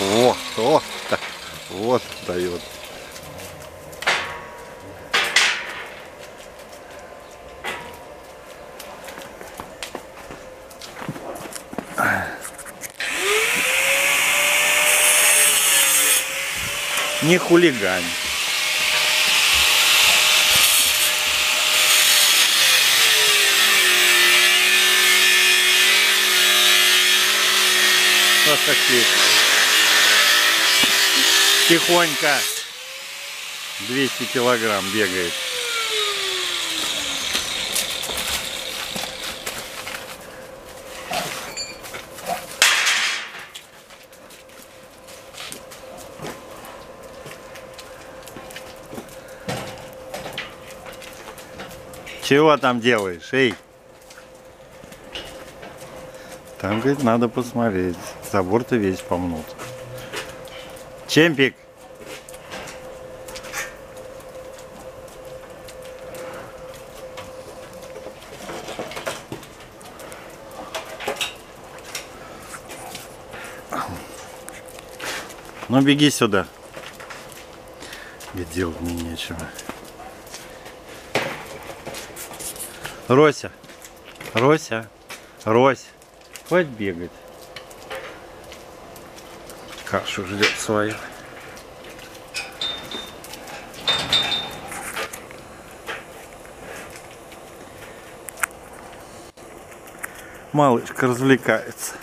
О, о, вот дает. Не хулигань. Такие. Тихонько. 200 килограмм бегает. Чего там делаешь, эй? Там, говорит, надо посмотреть. Забор-то весь помнут. Чемпик. Ну беги сюда. Где делать мне нечего. Рося. Рося. Рось. Хватит бегать. Кашу ждет свою. Малышка развлекается.